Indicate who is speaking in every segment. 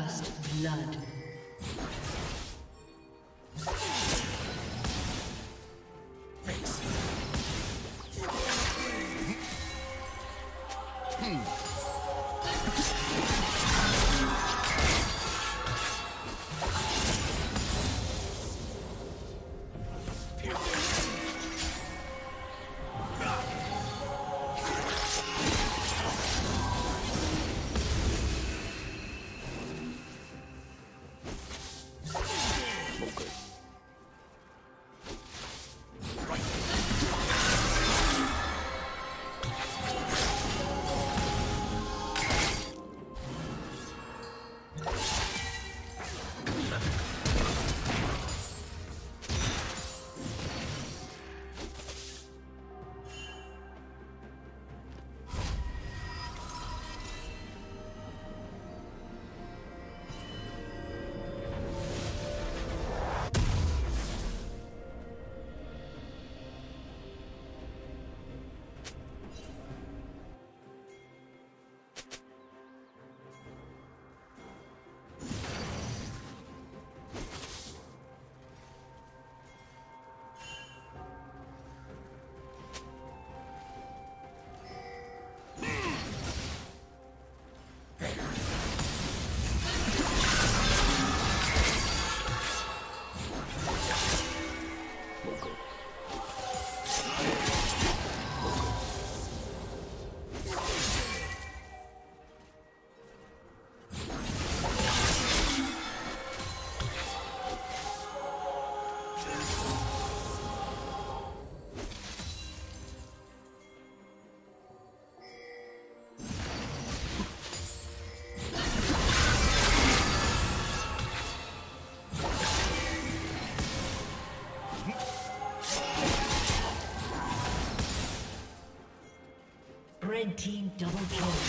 Speaker 1: First blood. Team double kill.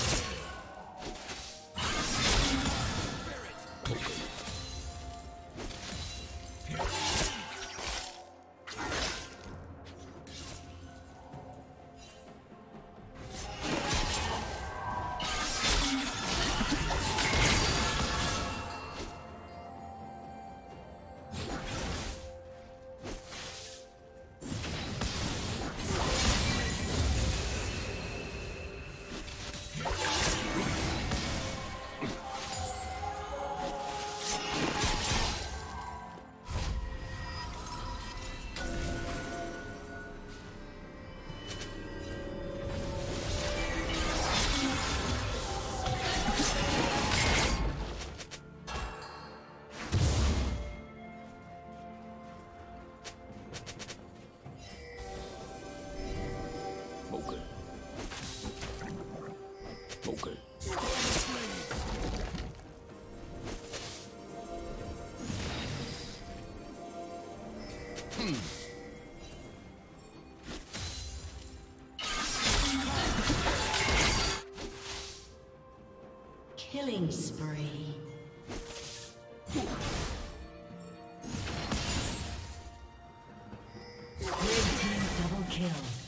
Speaker 1: Kill.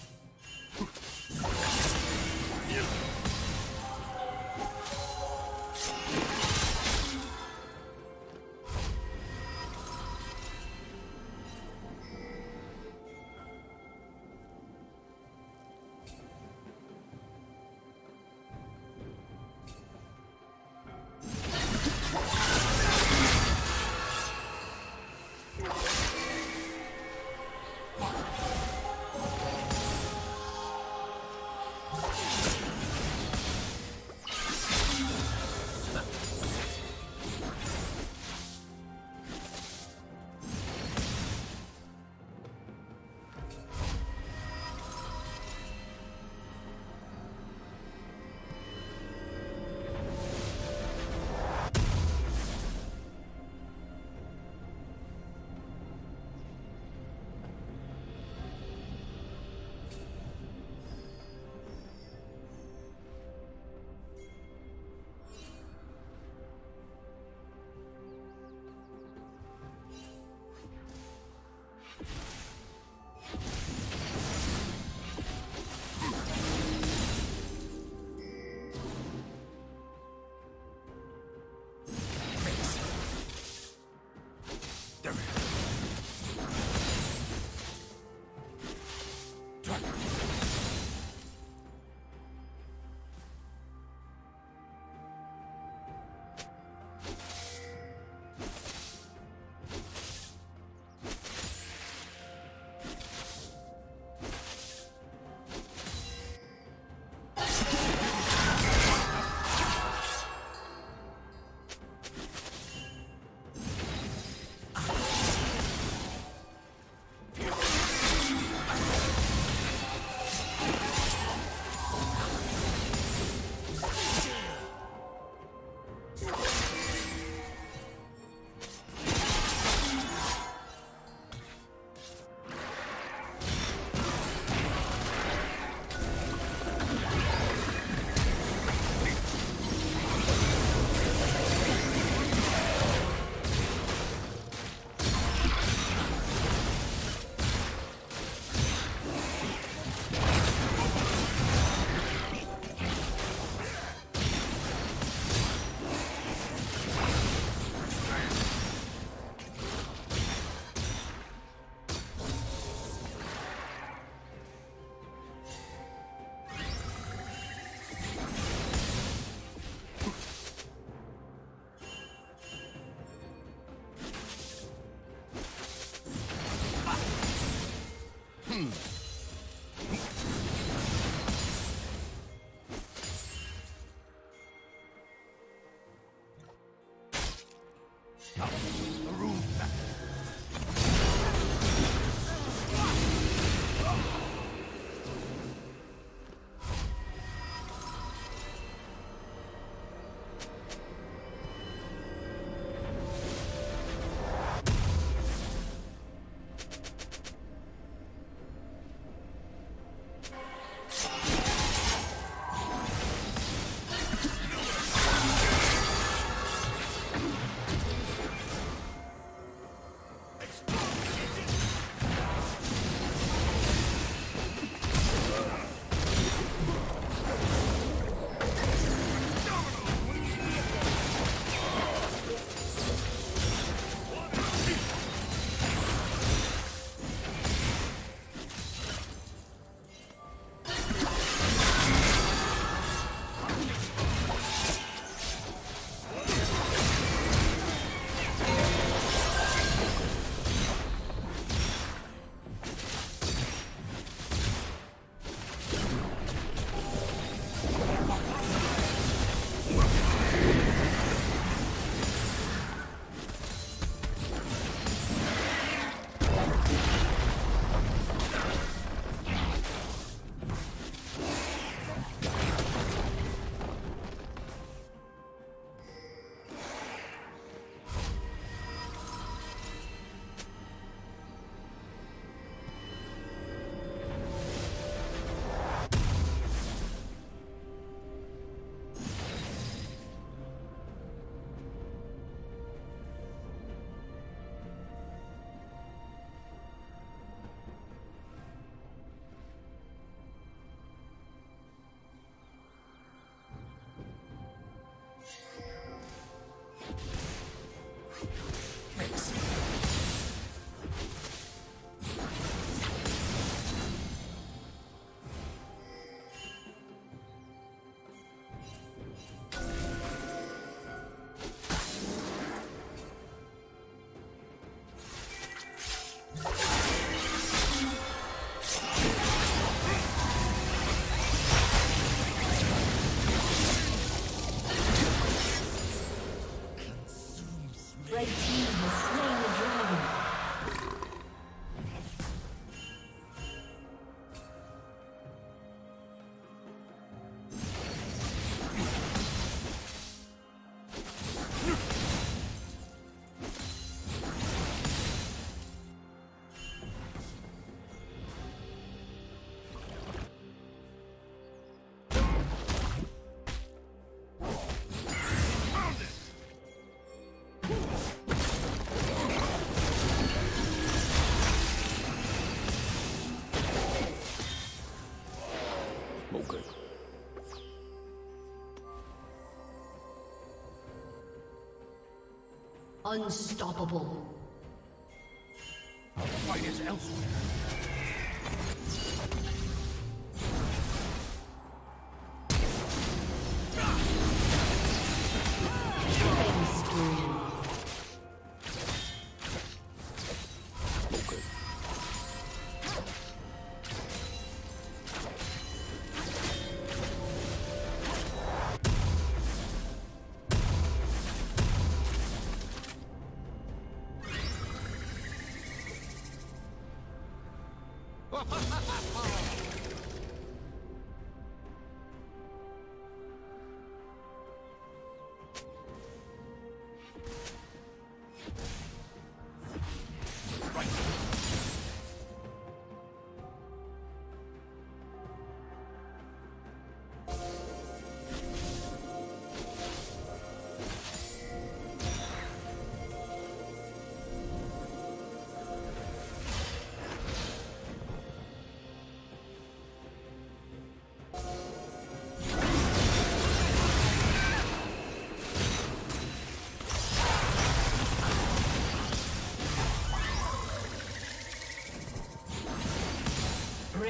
Speaker 1: Unstoppable.
Speaker 2: Our fight is elsewhere.